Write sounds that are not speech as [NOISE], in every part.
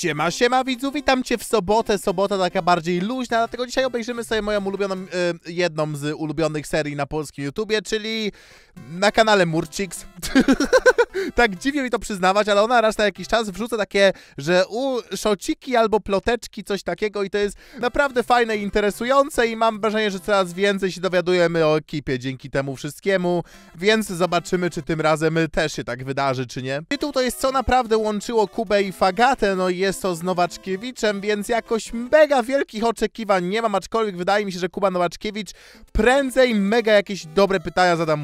Siema, siema widzu, witam cię w sobotę, sobota taka bardziej luźna, dlatego dzisiaj obejrzymy sobie moją ulubioną, e, jedną z ulubionych serii na polskim YouTubie, czyli na kanale Murciks. [LAUGHS] tak dziwnie mi to przyznawać, ale ona raz na jakiś czas wrzuca takie, że u szociki albo ploteczki, coś takiego i to jest naprawdę fajne i interesujące i mam wrażenie, że coraz więcej się dowiadujemy o ekipie dzięki temu wszystkiemu, więc zobaczymy, czy tym razem też się tak wydarzy, czy nie. Tytuł to jest co naprawdę łączyło Kubę i Fagatę, no i jest to z Nowaczkiewiczem, więc jakoś mega wielkich oczekiwań nie mam, aczkolwiek wydaje mi się, że Kuba Nowaczkiewicz prędzej mega jakieś dobre pytania zada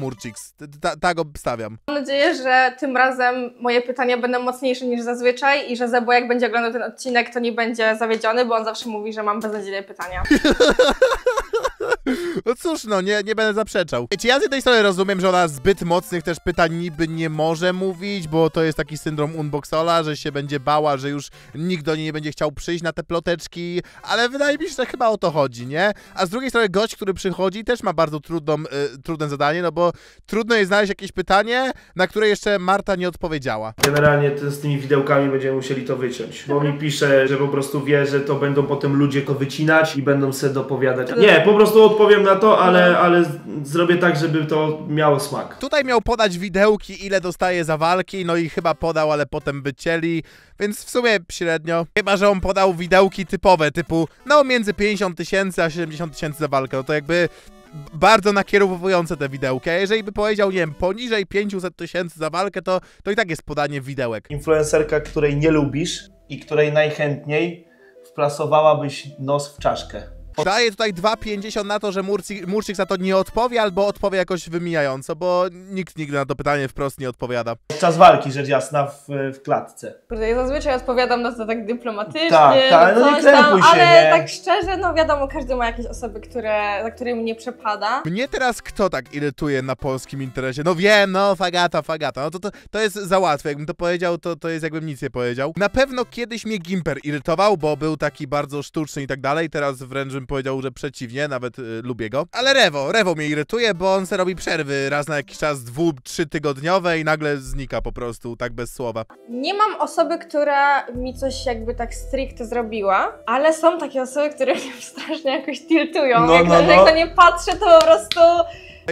ta- Tak obstawiam. Mam nadzieję, że tym razem moje pytania będą mocniejsze niż zazwyczaj i że Zebo jak będzie oglądał ten odcinek, to nie będzie zawiedziony, bo on zawsze mówi, że mam beznadziejne pytania. [LAUGHS] [LAUGHS] No cóż, no, nie, nie będę zaprzeczał. Wiecie, ja z jednej strony rozumiem, że ona zbyt mocnych też pytań niby nie może mówić, bo to jest taki syndrom Unboxola, że się będzie bała, że już nikt do niej nie będzie chciał przyjść na te ploteczki, ale wydaje mi się, że chyba o to chodzi, nie? A z drugiej strony gość, który przychodzi, też ma bardzo trudną, y, trudne zadanie, no bo trudno jest znaleźć jakieś pytanie, na które jeszcze Marta nie odpowiedziała. Generalnie z tymi widełkami będziemy musieli to wyciąć, bo mi pisze, że po prostu wie, że to będą potem ludzie to wycinać i będą se dopowiadać. Nie, po prostu odpowiem na to, ale, ale z- zrobię tak, żeby to miało smak. Tutaj miał podać widełki, ile dostaje za walki, no i chyba podał, ale potem wycięli, więc w sumie średnio. Chyba, że on podał widełki typowe, typu no między 50 tysięcy a 70 tysięcy za walkę, no to jakby bardzo nakierowujące te widełki, a jeżeli by powiedział, nie wiem, poniżej 500 tysięcy za walkę, to, to i tak jest podanie widełek. Influencerka, której nie lubisz i której najchętniej wplasowałabyś nos w czaszkę. Daję tutaj 2,50 na to, że Murcik, Murcik za to nie odpowie, albo odpowie jakoś wymijająco, bo nikt nigdy na to pytanie wprost nie odpowiada. Podczas walki, rzecz jasna, w, w klatce. Kurde, ja zazwyczaj odpowiadam na to tak dyplomatycznie, Tak, tak, no nie tam, się, ale nie? tak szczerze, no wiadomo, każdy ma jakieś osoby, które, za którymi nie przepada. Mnie teraz kto tak irytuje na polskim interesie? No wiem, no fagata, fagata. No to, to, to jest za łatwe. Jakbym to powiedział, to, to jest jakbym nic nie powiedział. Na pewno kiedyś mnie Gimper irytował, bo był taki bardzo sztuczny i tak dalej. Teraz wręcz bym powiedział, że przeciwnie, nawet y, lubię go. Ale Rewo, Rewo mnie irytuje, bo on se robi przerwy raz na jakiś czas, dwu, trzy tygodniowe i nagle znika po prostu, tak bez słowa. Nie mam osoby, która mi coś jakby tak stricte zrobiła, ale są takie osoby, które mnie [LAUGHS] strasznie jakoś tiltują. No, jak, no, na- no. jak na nie patrzę, to po prostu...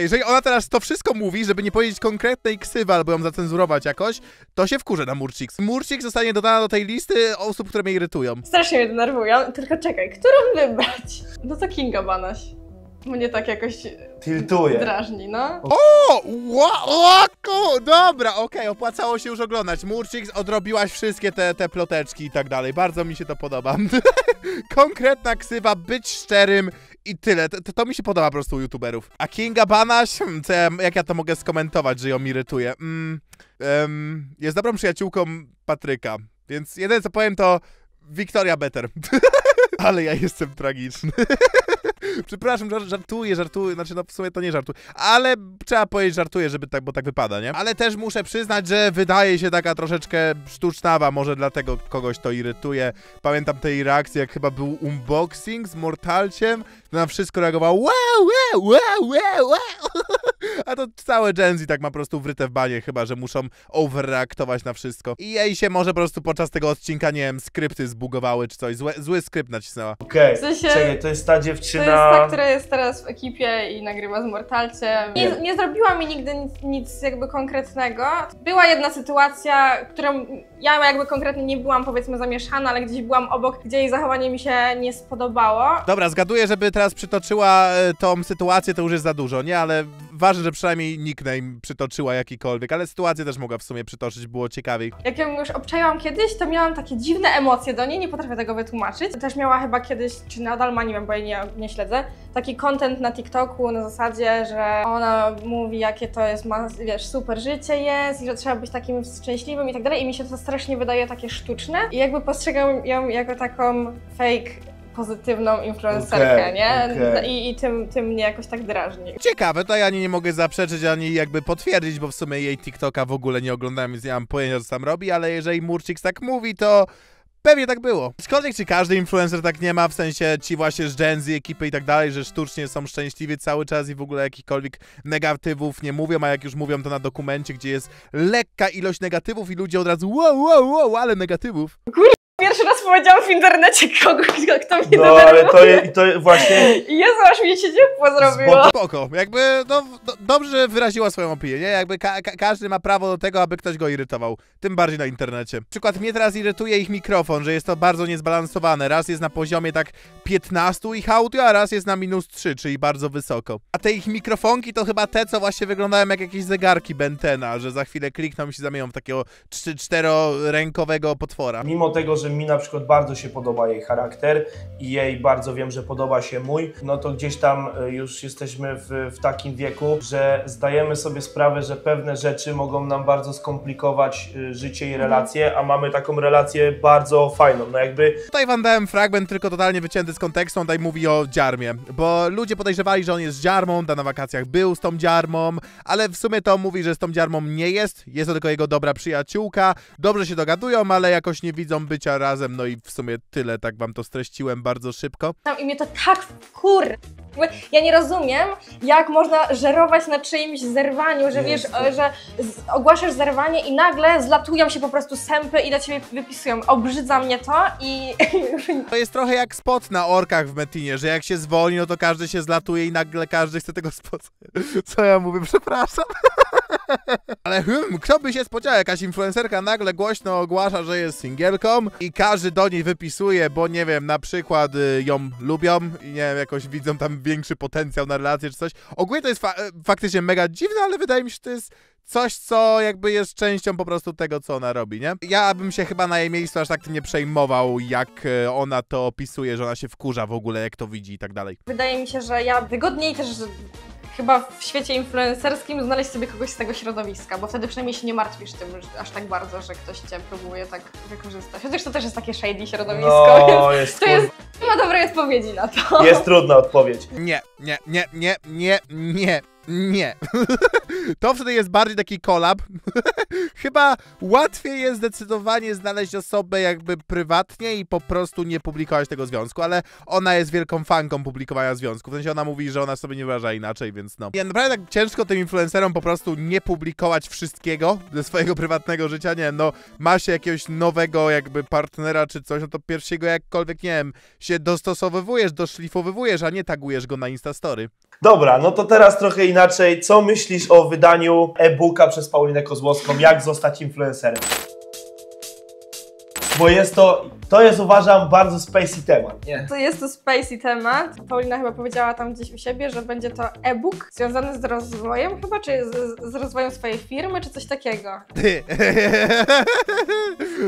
Jeżeli ona teraz to wszystko mówi, żeby nie powiedzieć konkretnej ksywy albo ją zacenzurować jakoś, to się wkurzę na Murcix. Murcix zostanie dodana do tej listy osób, które mnie irytują. Strasznie mnie denerwują, tylko czekaj, którą wybrać? No to Kinga Banaś. Mnie tak jakoś Tiltuje. drażni, no. O! Ła, łaku! Dobra, okej, opłacało się już oglądać. Murcix, odrobiłaś wszystkie te, te ploteczki i tak dalej. Bardzo mi się to podoba. [LAUGHS] Konkretna ksywa, być szczerym i tyle. To, to mi się podoba po prostu u youtuberów. A Kinga Banaś, hmm, ja, jak ja to mogę skomentować, że ją irytuje? Mm, em, jest dobrą przyjaciółką Patryka, więc jedyne co powiem to Victoria Better. [LAUGHS] Ale ja jestem tragiczny. [LAUGHS] Przepraszam, żar- żartuję, żartuję, znaczy no w sumie to nie żartuję, ale trzeba powiedzieć żartuję, żeby tak, bo tak wypada, nie? Ale też muszę przyznać, że wydaje się taka troszeczkę sztucznawa, może dlatego kogoś to irytuje. Pamiętam tej reakcji, jak chyba był unboxing z Mortalciem, to na wszystko reagował wow, wow, wow, wow, wow. [LAUGHS] A to całe Gen Z tak ma po prostu wryte w banie, chyba, że muszą overreaktować na wszystko. I jej się może po prostu podczas tego odcinka, nie wiem, skrypty zbugowały czy coś, złe, zły skrypt nacisnęła. Okej, W sensie- czekaj, to jest ta To dziewczyna... jest ta, która jest teraz w ekipie i nagrywa z Mortalciem. Nie, Nie. zrobiła mi nigdy nic, nic jakby konkretnego. Była jedna sytuacja, którą ja jakby konkretnie nie byłam powiedzmy zamieszana, ale gdzieś byłam obok, gdzie jej zachowanie mi się nie spodobało. Dobra, zgaduję, żeby teraz przytoczyła e, tą sytuację, to już jest za dużo, nie? Ale ważne, że przynajmniej nickname przytoczyła jakikolwiek, ale sytuację też mogła w sumie przytoczyć, było ciekawiej. Jak ją już obczaiłam kiedyś, to miałam takie dziwne emocje do niej, nie potrafię tego wytłumaczyć. Też miała chyba kiedyś, czy nadal ma, nie wiem, bo jej nie, nie śledzę, taki content na TikToku na zasadzie, że ona mówi, jakie to jest, ma, wiesz, super życie jest i że trzeba być takim szczęśliwym i tak dalej. I mi się to strasznie wydaje takie sztuczne. I jakby postrzegam ją jako taką fake pozytywną influencerkę, Okej, nie? okej. I, i tym, tym mnie jakoś tak drażni. Ciekawe, to ja ani nie mogę zaprzeczyć, ani jakby potwierdzić, bo w sumie jej TikToka w ogóle nie oglądałem, więc nie mam pojęcia, co tam robi, ale jeżeli Murcix tak mówi, to Pewnie tak było. Aczkolwiek czy każdy influencer tak nie ma, w sensie ci właśnie z Gen Z, ekipy i tak dalej, że sztucznie są szczęśliwi cały czas i w ogóle jakichkolwiek negatywów nie mówią, a jak już mówią to na dokumencie, gdzie jest lekka ilość negatywów i ludzie od razu wow, wow, wow, ale negatywów. Pierwszy raz powiedziałam w internecie kogoś, kto mnie No ale to, je, to je- właśnie Jezu, aż mi się ciepło zrobiło. Spoko, jakby, no, do, dobrze wyraziła swoją opinię, nie? Jakby ka ka każdy ma prawo do tego, aby ktoś go irytował. Tym bardziej na internecie. Przykład mnie teraz irytuje ich mikrofon, że jest to bardzo niezbalansowane. Raz jest na poziomie tak 15 ich audio, a raz jest na minus 3, czyli bardzo wysoko. A te ich mikrofonki to chyba te, co właśnie wyglądają jak jakieś zegarki Bentena, że za chwilę klikną i się zamienią w takiego cz- czterorękowego potwora. Mimo tego, że mi na przykład bardzo się podoba jej charakter i jej bardzo wiem, że podoba się mój, no to gdzieś tam y, już jesteśmy w, w takim wieku, że zdajemy sobie sprawę, że pewne rzeczy mogą nam bardzo skomplikować y, życie i relacje, a mamy taką relację bardzo fajną. No jakby Tutaj wam dałem fragment tylko totalnie wycięty z kontekstu, on tutaj mówi o dziarmie, bo ludzie podejrzewali, że on jest dziarmą, da na wakacjach był z tą dziarmą, ale w sumie to mówi, że z tą dziarmą nie jest, jest to tylko jego dobra przyjaciółka, dobrze się dogadują, ale jakoś nie widzą bycia razem, no i w sumie tyle, tak wam to streściłem bardzo szybko. I mnie to tak kur... Ja nie rozumiem, jak można żerować na czyimś zerwaniu, że wiesz, że ogłaszasz zerwanie i nagle zlatują się po prostu sępy i do ciebie wypisują. Obrzydza mnie to i [LAUGHS] To jest trochę jak spot na orkach w Metinie, że jak się zwolni, no to każdy się zlatuje i nagle każdy chce tego [LAUGHS] spotu. Co ja mówię, przepraszam. Ale hmm, kto by się spodziewał, jakaś influencerka nagle głośno ogłasza, że jest singielką i każdy do niej wypisuje, bo nie wiem, na przykład y, ją lubią i nie wiem, jakoś widzą tam większy potencjał na relację czy coś. Ogólnie to jest fa e, faktycznie mega dziwne, ale wydaje mi się, że to jest coś, co jakby jest częścią po prostu tego, co ona robi, nie? Ja bym się chyba na jej miejscu aż tak nie przejmował, jak e, ona to opisuje, że ona się wkurza w ogóle, jak to widzi i tak dalej. wydaje mi się, że ja wygodniej też chyba w świecie influencerskim znaleźć sobie kogoś z tego środowiska, bo wtedy przynajmniej się nie martwisz tym aż tak bardzo, że ktoś cię próbuje tak wykorzystać. Chociaż to też jest takie shady środowisko, no więc jest, to jest, nie ma dobrej odpowiedzi na to. jest trudna odpowiedź. Nie, nie, nie, nie, nie, nie, nie. [LAUGHS] to wtedy jest bardziej taki kolab. [LAUGHS] Chyba łatwiej jest zdecydowanie znaleźć osobę jakby prywatnie i po prostu nie publikować tego związku, ale ona jest wielką fanką publikowania związków. W sensie ona mówi, że ona sobie nie uważa inaczej, więc no. Ja naprawdę tak ciężko tym influencerom po prostu nie publikować wszystkiego ze swojego prywatnego życia. Nie no ma się jakiegoś nowego jakby partnera czy coś, no to pierwszego jakkolwiek, nie wiem, się dostosowywujesz, doszlifowywujesz, a nie tagujesz go na Instastory. Dobra, no to teraz trochę inaczej. Co myślisz o wydaniu e-booka przez Paulinę Kozłowską? Jak zostać influencerem? Bo jest to, to jest uważam bardzo spacey temat, nie? To jest to spacey temat. Paulina chyba powiedziała tam gdzieś u siebie, że będzie to e-book związany z rozwojem chyba, czy z, z rozwojem swojej firmy, czy coś takiego. Ty. [LAUGHS]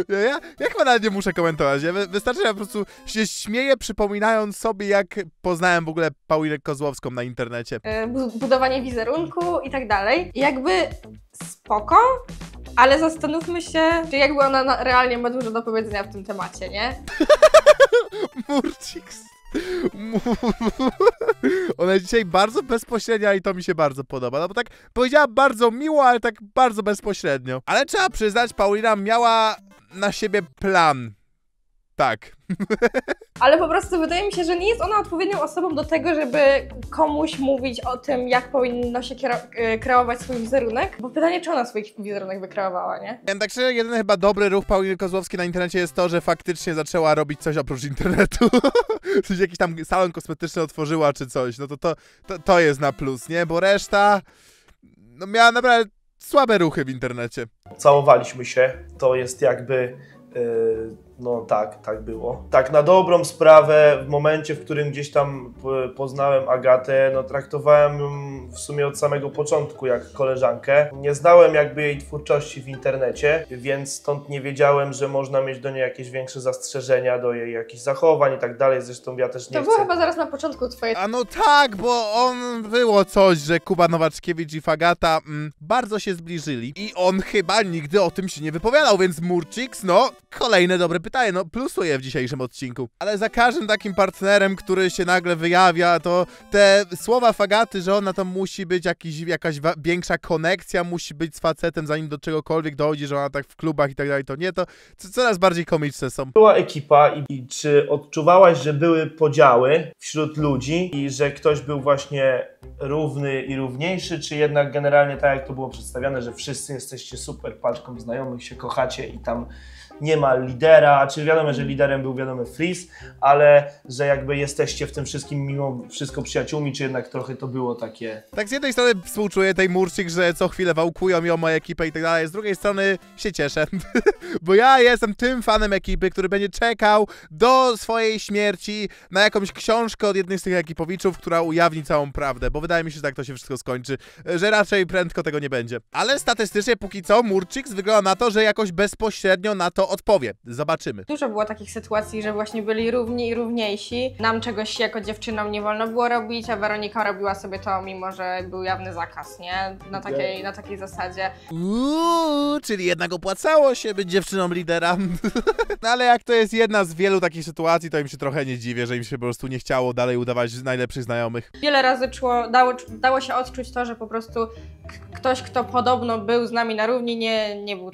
ja, ja, ja chyba nawet nie muszę komentować. Ja, wy- wystarczy, że ja po prostu się śmieję, przypominając sobie, jak poznałem w ogóle Paulinę Kozłowską na internecie. E, bu- budowanie wizerunku i tak dalej. Jakby spoko, ale zastanówmy się, czy jakby ona na, realnie ma dużo do powiedzenia w tym temacie, nie? [LAUGHS] Murciks. [LAUGHS] Ona jest dzisiaj bardzo bezpośrednia i to mi się bardzo podoba. No bo tak powiedziała bardzo miło, ale tak bardzo bezpośrednio. Ale trzeba przyznać, Paulina miała na siebie plan. Tak. Ale po prostu wydaje mi się, że nie jest ona odpowiednią osobą do tego, żeby komuś mówić o tym, jak powinno się e, kreować swój wizerunek. Bo pytanie, czy ona swój wizerunek wykreowała, nie? Ja, tak szczerze, jedyny chyba dobry ruch Pauliny Kozłowskiej na internecie jest to, że faktycznie zaczęła robić coś oprócz internetu. [LAUGHS] sensie jakiś tam salon kosmetyczny otworzyła czy coś. No to to, to to jest na plus, nie? Bo reszta no miała naprawdę słabe ruchy w internecie. Całowaliśmy się, to jest jakby. yy, no tak, tak było. Tak, na dobrą sprawę, w momencie, w którym gdzieś tam poznałem Agatę, no traktowałem ją w sumie od samego początku jak koleżankę. Nie znałem jakby jej twórczości w internecie, więc stąd nie wiedziałem, że można mieć do niej jakieś większe zastrzeżenia, do jej jakichś zachowań i tak dalej. Zresztą ja też nie To było chcę. chyba zaraz na początku twojej A no tak, bo on było coś, że Kuba Nowaczkiewicz i Fagata mm, bardzo się zbliżyli. I on chyba nigdy o tym się nie wypowiadał, więc Murciks, no, kolejne dobre pytanie, no, plusuje w dzisiejszym odcinku. Ale za każdym takim partnerem, który się nagle wyjawia, to te słowa Fagaty, że ona to musi być jakiś, jakaś większa konekcja, musi być z facetem, zanim do czegokolwiek dojdzie, że ona tak w klubach i tak dalej, to nie, to co- coraz bardziej komiczne są. była ekipa i czy odczuwałaś, że były podziały wśród ludzi i że ktoś był właśnie równy i równiejszy, czy jednak generalnie tak jak to było przedstawiane, że wszyscy jesteście super paczką znajomych, się kochacie i tam nie ma lidera, czy wiadomo, że liderem był wiadomo Freeze, ale że jakby jesteście w tym wszystkim mimo wszystko przyjaciółmi, czy jednak trochę to było takie... Tak z jednej strony współczuję tej Murcik, że co chwilę wałkują ją moją ekipę i tak dalej, z drugiej strony się cieszę, [LAUGHS] bo ja jestem tym fanem ekipy, który będzie czekał do swojej śmierci na jakąś książkę od jednych z tych ekipowiczów, która ujawni całą prawdę, bo wydaje mi się, że tak to się wszystko skończy, że raczej prędko tego nie będzie. Ale statystycznie póki co Murcik wygląda na to, że jakoś bezpośrednio na to odpowie. Zobaczymy. Dużo było takich sytuacji, że właśnie byli równi i równiejsi. Nam czegoś jako dziewczynom nie wolno było robić, a Weronika robiła sobie to, mimo że był jawny zakaz, nie? Na takiej, na takiej zasadzie. Uuu, czyli jednak opłacało się być dziewczyną lidera. [LAUGHS] no ale jak to jest jedna z wielu takich sytuacji, to im się trochę nie dziwię, że im się po prostu nie chciało dalej udawać najlepszych znajomych. Wiele razy czuło, dało, dało się odczuć to, że po prostu ktoś, kto podobno był z nami na równi, nie, nie był.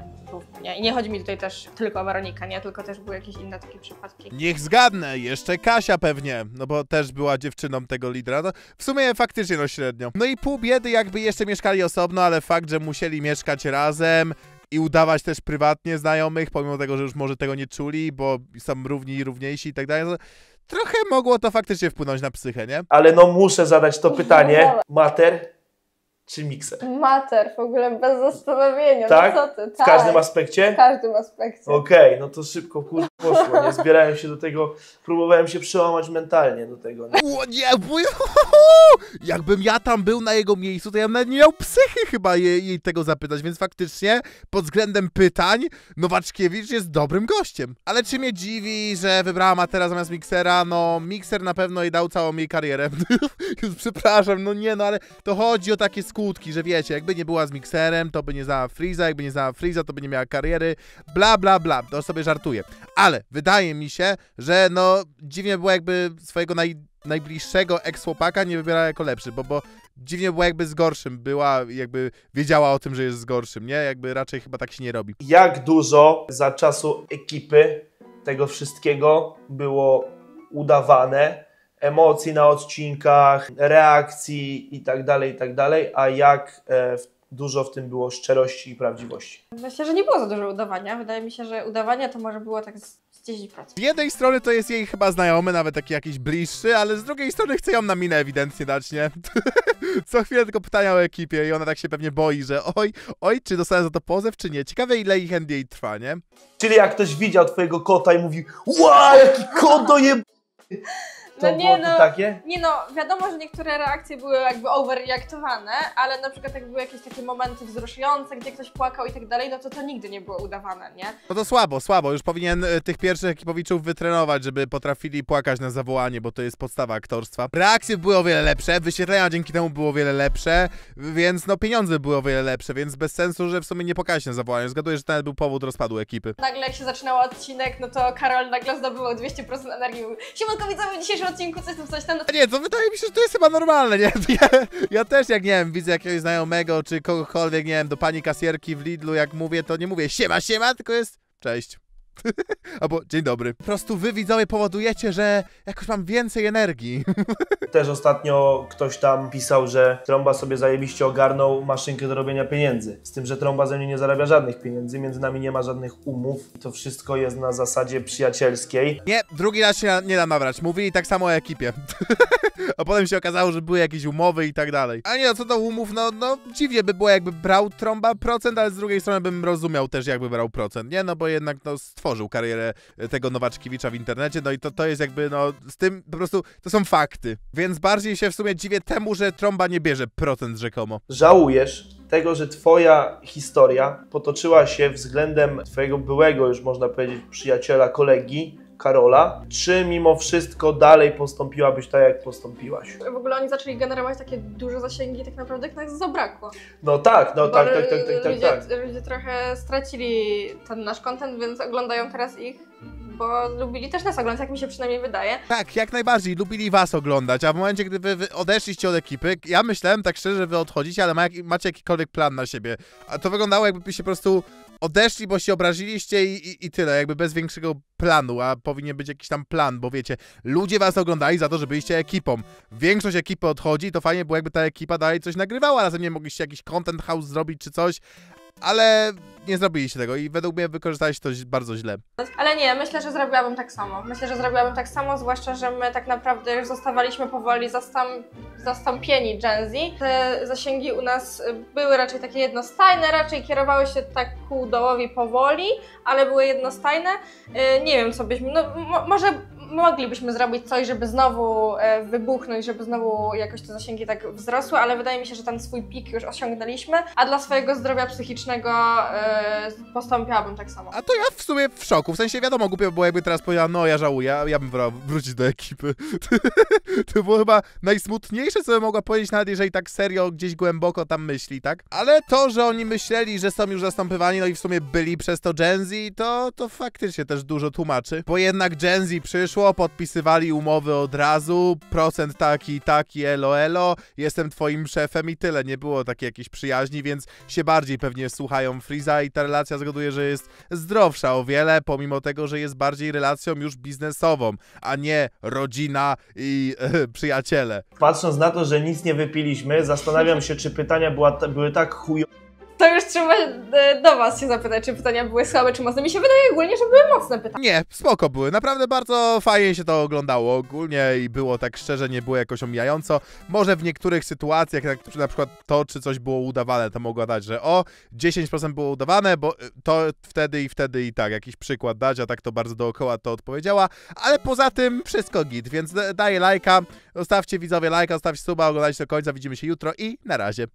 Nie? I nie chodzi mi tutaj też tylko o Weronikę, nie? Tylko też były jakieś inne takie przypadki. Niech zgadnę, jeszcze Kasia pewnie, no bo też była dziewczyną tego lidera. No, w sumie faktycznie no średnio. No i pół biedy jakby jeszcze mieszkali osobno, ale fakt, że musieli mieszkać razem i udawać też prywatnie znajomych, pomimo tego, że już może tego nie czuli, bo są równi i równiejsi i tak dalej. Trochę mogło to faktycznie wpłynąć na psychę, nie? Ale no muszę zadać to pytanie, mater czy mikser? Mater, w ogóle bez zastanowienia, Tak? no co ty? W każdym aspekcie? każdym aspekcie. Okej, no to szybko kur... poszło, nie zbierałem się do tego, próbowałem się przełamać mentalnie do tego. Nie? O nie, bo jakbym ja tam był na jego miejscu, to ja bym nawet nie miał psychy chyba jej, jej tego zapytać, więc faktycznie pod względem pytań Nowaczkiewicz jest dobrym gościem. Ale czy mnie dziwi, że wybrała Matera zamiast Miksera? No, Mikser na pewno jej dał całą jej karierę. [LAUGHS] Już przepraszam, no nie, no ale to chodzi o takie skutki, że wiecie, jakby nie była z Mikserem, to by nie znała Freeza, jakby nie znała Freeza, to by nie miała kariery, bla, bla, bla. To sobie żartuję. Ale wydaje mi się, że no dziwnie było jakby swojego naj, najbliższego ex-chłopaka nie wybierała jako lepszy, bo, bo dziwnie było jakby z gorszym była, jakby wiedziała o tym, że jest z gorszym, nie? Jakby raczej chyba tak się nie robi. Jak dużo za czasu ekipy tego wszystkiego było udawane, emocji na odcinkach, reakcji i tak dalej, i tak dalej, a jak e, w- dużo w tym było szczerości i prawdziwości. Myślę, że nie było za dużo udawania. Wydaje mi się, że udawania to może było tak z z 10%. Z jednej strony to jest jej chyba znajomy, nawet taki jakiś bliższy, ale z drugiej strony chce ją na minę ewidentnie dać, nie? [LAUGHS] Co chwilę tylko pytania o ekipie i ona tak się pewnie boi, że oj, oj, czy dostanę za to pozew, czy nie? Ciekawe ile ich NDA trwa, nie? Czyli jak ktoś widział twojego kota i mówił Ła, jaki kot dojeb... To No nie, było to no. takie? Nie no, wiadomo, że niektóre reakcje były jakby overreaktowane, ale na przykład jak były jakieś takie momenty wzruszające, gdzie ktoś płakał i tak dalej, no to to nigdy nie było udawane, nie? No to słabo, słabo. Już powinien e, tych pierwszych ekipowiczów wytrenować, żeby potrafili płakać na zawołanie, bo to jest podstawa aktorstwa. Reakcje były o wiele lepsze, wyświetlenia dzięki temu było o wiele lepsze, więc no pieniądze były o wiele lepsze, więc bez sensu, że w sumie nie płakać na zawołanie. Zgaduję, że to nawet był powód rozpadu ekipy. Nagle jak się zaczynał odcinek, no to Karol nagle zdobywał 200% energii. Siemanko widzowie, w odcinku coś tam, coś tam. Nie, to wydaje mi się, że to jest chyba normalne, nie? [LAUGHS] Ja, ja też jak, nie wiem, widzę jakiegoś znajomego, czy kogokolwiek, nie wiem, do pani kasjerki w Lidlu, jak mówię, to nie mówię siema, siema, tylko jest cześć. [LAUGHS] Albo dzień dobry. Po prostu wy widzowie powodujecie, że jakoś mam więcej energii. [LAUGHS] Też ostatnio ktoś tam pisał, że Trąba sobie zajebiście ogarnął maszynkę do robienia pieniędzy. Z tym, że Trąba ze mnie nie zarabia żadnych pieniędzy, między nami nie ma żadnych umów. To wszystko jest na zasadzie przyjacielskiej. Nie, drugi raz się nie da nabrać. Mówili tak samo o ekipie. [LAUGHS] A potem się okazało, że były jakieś umowy i tak dalej. A nie, no co do umów, no, no dziwnie by było jakby brał trąba procent, ale z drugiej strony bym rozumiał też jakby brał procent, nie? No bo jednak no stworzył karierę e, tego Nowaczkiewicza w internecie, no i to, to jest jakby no z tym po prostu to są fakty. Więc bardziej się w sumie dziwię temu, że trąba nie bierze procent rzekomo. Żałujesz tego, że twoja historia potoczyła się względem twojego byłego, już można powiedzieć, przyjaciela, kolegi, Karola, czy mimo wszystko dalej postąpiłabyś tak, jak postąpiłaś? W ogóle oni zaczęli generować takie duże zasięgi tak naprawdę jak nas zabrakło. No tak, no Bo tak, tak, tak, tak, tak, ludzie, tak. ludzie trochę stracili ten nasz content, więc oglądają teraz ich, bo lubili też nas oglądać, jak mi się przynajmniej wydaje. Tak, jak najbardziej. Lubili was oglądać, a w momencie, gdy wy, wy odeszliście od ekipy, ja myślałem tak szczerze, że wy odchodzicie, ale ma, macie jakikolwiek plan na siebie. A to wyglądało, jakbyście po prostu odeszli, bo się obraziliście i, i, i tyle, jakby bez większego planu, a powinien być jakiś tam plan, bo wiecie, ludzie was oglądali za to, że byliście ekipą. Większość ekipy odchodzi, to fajnie było, jakby ta ekipa dalej coś nagrywała, razem nie mogliście jakiś content house zrobić czy coś, ale nie zrobiliście tego i według mnie wykorzystaliście to bardzo źle. Ale nie, myślę, że zrobiłabym tak samo. Myślę, że zrobiłabym tak samo, zwłaszcza, że my tak naprawdę już zostawaliśmy powoli zastąp zastąpieni Gen Z. Te zasięgi u nas były raczej takie jednostajne, raczej kierowały się tak ku dołowi powoli, ale były jednostajne. Y, Nie wiem, co byśmy, no mo może moglibyśmy zrobić coś, żeby znowu e, wybuchnąć, żeby znowu jakoś te zasięgi tak wzrosły, ale wydaje mi się, że ten swój pik już osiągnęliśmy, a dla swojego zdrowia psychicznego e, postąpiłabym tak samo. A to ja w sumie w szoku, w sensie wiadomo, głupio by było jakby teraz powiedziała, no ja żałuję, ja, ja bym wolał wrócić do ekipy. [LAUGHS] to było chyba najsmutniejsze, co bym mogła powiedzieć, nawet jeżeli tak serio gdzieś głęboko tam myśli, tak? Ale to, że oni myśleli, że są już zastępowani, no i w sumie byli przez to Gen Z, to, to faktycznie też dużo tłumaczy. Bo jednak Gen Z przyszło, podpisywali umowy od razu, procent taki, taki, elo, elo, jestem twoim szefem i tyle. Nie było takiej jakiejś przyjaźni, więc się bardziej pewnie słuchają Freeza i ta relacja zgaduję, że jest zdrowsza o wiele, pomimo tego, że jest bardziej relacją już biznesową, a nie rodzina i [LAUGHS] przyjaciele. Patrząc na to, że nic nie wypiliśmy, zastanawiam się, czy pytania była, były tak chujowe, trzeba e, do Was się zapytać, czy pytania były słabe, czy mocne. Mi się wydaje ogólnie, że były mocne pytania. Nie, spoko były, naprawdę bardzo fajnie się to oglądało ogólnie i było tak szczerze, nie było jakoś omijająco. Może w niektórych sytuacjach, jak na przykład to, czy coś było udawane, to mogła dać, że o, 10% było udawane, bo y, to wtedy i wtedy i tak, jakiś przykład dać, a tak to bardzo dookoła to odpowiedziała, ale poza tym wszystko git, więc daję lajka, zostawcie widzowie lajka, zostawcie suba, oglądajcie do końca, widzimy się jutro i na razie.